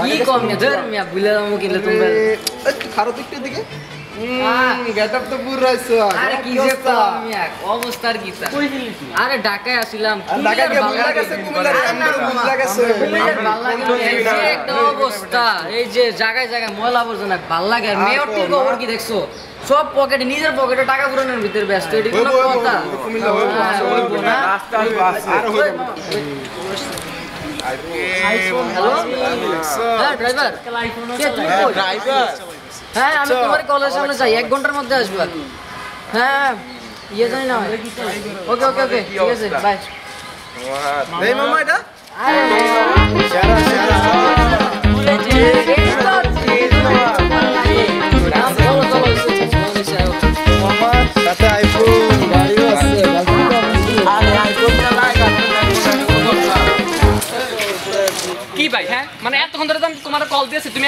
কি কম ধর মিয়া তোমরা খারো দিকটা দিকে আরে ঢাকায় আসিলাম অবস্থা এই যে জায়গায় জায়গায় ময়লা আবর্জনা ভালো লাগে আর মেয়রটির খবর কি দেখছ সব পকেটে নিজের পকেটে টাকা পুরানোর ভিতরে ব্যস্ত এটি কোনো কথা হ্যাঁ, হইবো না? আর হইবো হ্যালো হ্যাঁ ড্রাইভার কে তুমি কই? হ্যাঁ আমি তোমার কলেজের সামনে যাই এক ঘণ্টার মধ্যে আসবা হ্যাঁ ইয়ে জানি না ওকে ওকে ওকে ঠিক আছে বাই এই মামা এটা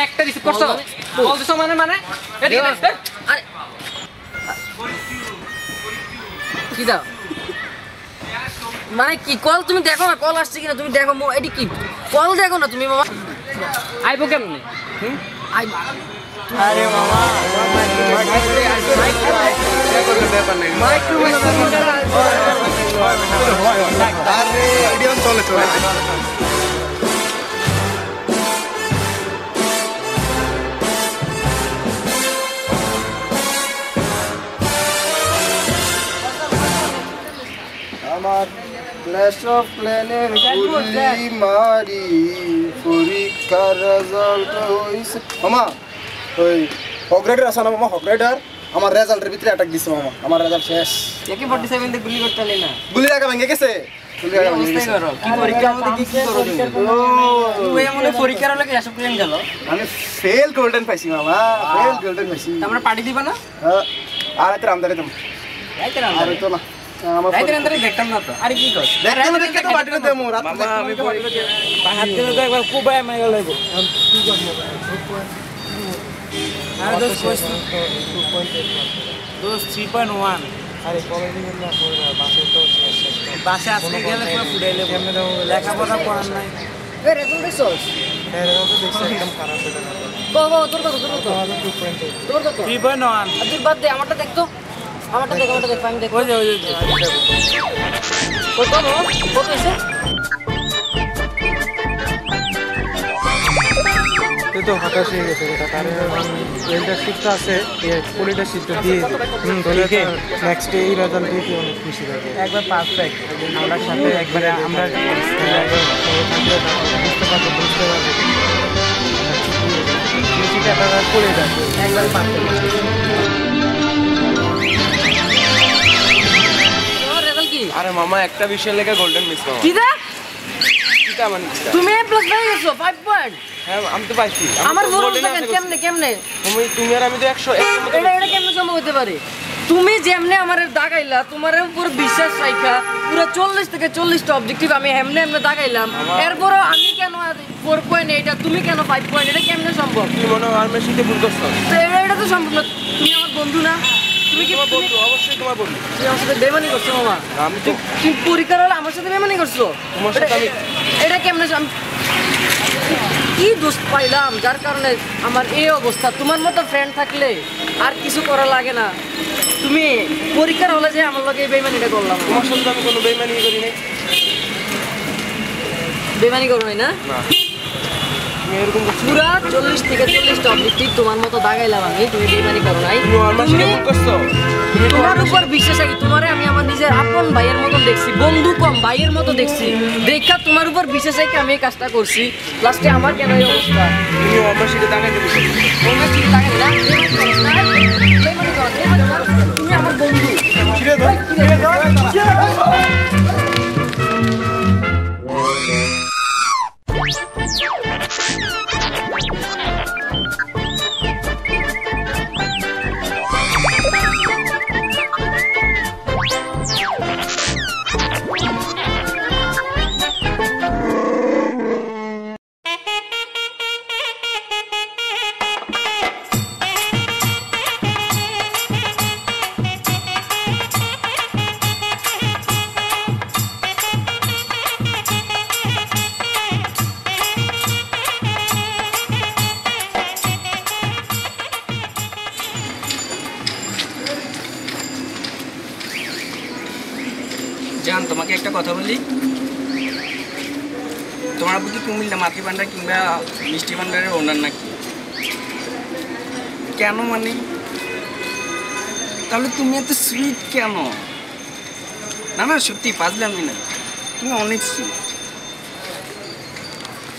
একটা রিসিভ করছ? কল মানে মানে। কি দাও? মানে কি কল তুমি দেখো না কল আসছে কিনা তুমি দেখো মো- এটি কি? কল দেখো না তুমি মামা আইবো কেমনে? আই আরে এডিয়ন চলে চলে। প্ল্যানের গুলি মারি পরীক্ষার রেজাল্ট হইছে? মামা ওই হকগ্রেডার আছে না মামা? হকগ্রেডার আমার রেজাল্টের ভিতরে অ্যাটাক দিছে মামা। আমার রেজাল্ট শেষ। একে 47 তে গুলি করতে না। গুলি লাগা ভেঙে গেছে। আমি ফেল গোল্ডেন পাইছি মামা। ফেল গোল্ডেন পাইছি। আমরা পার্টি দিবা না? আর এত আমদারে তুমি আর তো না। দেখতে দেখতে না, বাসে আজকে গেলে ফুটাইলে লেখাপড়া করার নাই। হ্যাঁ, হয়ে তোর কত তোর কত তোর কত তুই বাদ দে আমারটা দেখ তো। আমারটা দেখ আমারটা দেখ আমি দেখ ওই যে ওই যে কত কত এসে? তো হতাশ হয়ে গেছে এটা কারণ ওয়েলটার শিফট আছে পলিটার শিফটটা দিয়ে হুম নেক্সট এই রেজাল্ট দিয়ে অনেক খুশি থাকে একবার পারফেক্ট আমরা সাথে একবারে আমরা বুঝতে পারব বুঝতে যাবে। একবার পারফেক্ট আরে মামা একটা বিষয় লেগে গোল্ডেন মিস মামা। কি দা কিটা মানে তুমি এ প্লাস পেয়ে গেছো 5 পয়েন্ট হ্যাঁ আমি তো পাইছি। আমার দেখেন কেমনে কেমনে? তুমি তুমি আর আমি তো একশো একশোর মতো এটা এটা কেমনে সম্ভব হতে পারে? তুমি যেমনে আমার দাগাইলা তোমার উপর বিশ্বাস রাখা পুরো চল্লিশ থেকে চল্লিশটা অবজেক্টিভ আমি এমনি এমনি দাগাইলাম। এরপরও আমি কেন ফোর পয়েন্ট এইটা তুমি কেন ফাইভ পয়েন্ট এটা কেমনে সম্ভব? তুমি মনে হয় আমার সাথে ভুল করছ। তো এটা এটা তো সম্ভব না। তুমি আমার বন্ধু না? তুমি কি তোমার বন্ধু অবশ্যই তোমার বন্ধু। তুমি আমার সাথে বেমানি করছ মামা। আমি তো তুমি পরীক্ষার হলে? আমার সাথে বেমানি করছ? তোমার সাথে এটা- আমি- এটা কেমনে সম- কি দোষ পাইলাম? যার কারণে আমার এই অবস্থা। তোমার মতো ফ্রেন্ড থাকলে আর কিছু করা লাগে না। তুমি পরীক্ষার হলে যে আমার লগে এই বেমানিটা করলাম। তোমার সাথে আমি কোনো বেইমানি করি নাই। বেমানি করো না। তুমি এরকম পুরা চল্লিশ থেকে চল্লিশটা অবজেক্টিভ তোমার মতো দাগাইলাম আমি তুমি বেমানি করো নাই। তোমার উপর বিশ্বাস রাখি তোমারে আমি আমার নিজের আপন ভাইয়ের মতো দেখছি বন্ধু কম ভাইয়ের মতো দেখছি। দেখা তোমার উপর বিশ্বাস রেখে আমি এই কাজটা করছি। লাস্টে আমার কেন এই অবস্থা? তুমি আমার সাথে ঠিক একটা কথা বলি। তোমার কি কুমিল্লা ভান্ডার কিংবা মিষ্টি ভান্ডারের ওনার নাকি? কেন মানে? তাহলে তুমি এত সুইট কেন? না না, সত্যি পাজলামই না। তুমি অনেক সুইট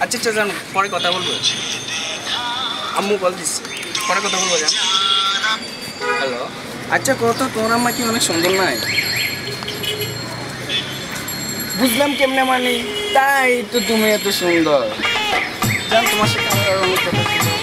আচ্ছা আচ্ছা জান, পরে কথা বলব। আম্মু কল দিচ্ছে পরে কথা বলব, জান। হ্যালো আচ্ছা কত? তোমার আম্মা কি অনেক সুন্দর নয়? বুঝলাম কেমনে মানে? তাই তো তুমি এত সুন্দর। জান তোমার সাথে আমার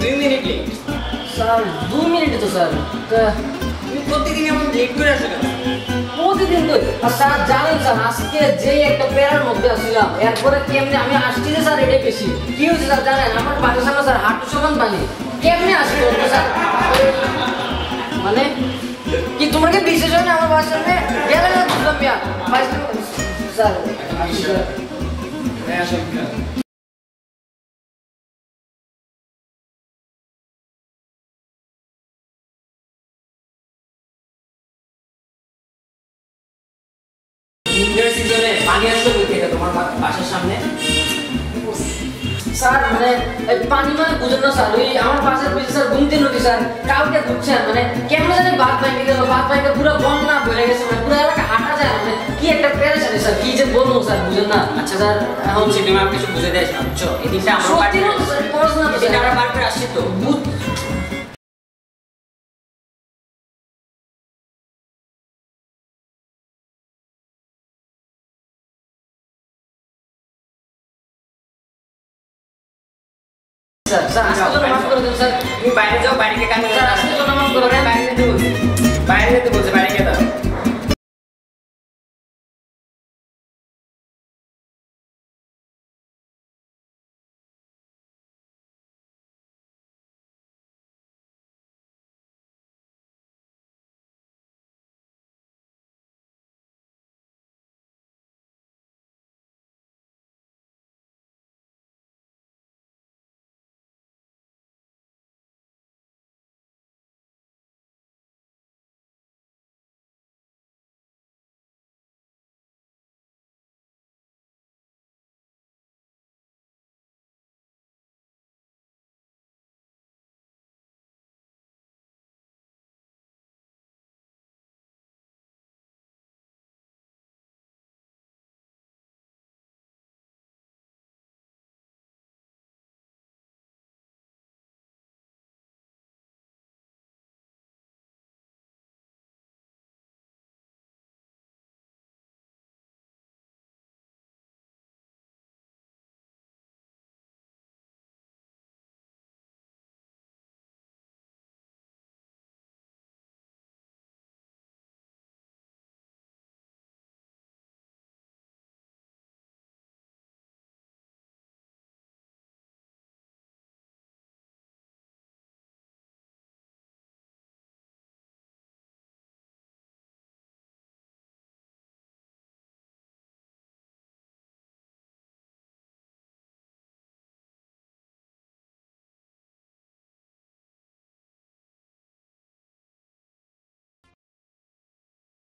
দুই মিনিট লেট স্যার দুই মিনিট তো স্যার। তুমি প্রতিদিন এমন লেট করে আসো কেন? প্রতিদিন তো আর স্যার জানেন স্যার আজকে যে একটা প্যারার মধ্যে আসছিলাম এরপরে কেমনে আমি আসছি যে স্যার এটাই বেশি। কি হয়েছে স্যার জানেন? আমার বাসার সামনে স্যার হাঁটু সমান পানি কেমনে আসবে স্যার? মানে কি তোমার কি বিশেষ হয় না আমার বাসার সামনে? গেলে না বুঝলাম স্যার আসি স্যার উইন্টার সিজনে পানি আসলে কই থেকে তোমার বাসার সামনে? স্যার মানে পানি মানে বুঝেন না স্যার ওই আমার পাশের পিছনে স্যার গুমতি নদী স্যার কাউকে বুঝছেন মানে কেমন জানি বাদ ভাঙে গেল বাদ ভাঙে পুরো বন্যা বেড়ে গেছে মানে পুরো এলাকা হাঁটা যায় মানে কি একটা পেরেশানি স্যার কি যে বলব স্যার বুঝেন না। আচ্ছা স্যার এখন তুমি আমাকে কিছু বুঝে দেয় বুঝছ? এই দিনটা আমরা স্যার পড়াশোনা স্যার করে। আসছি তো। স্যার স্যার আজকে জন্য মাফ করে দিন স্যার। তুমি বাইরে যাও বাইরে কাজ স্যার আজকে জন্য মাফ করে বাইরে যেতে বলছে বাইরে যেতে বলছে বাইরে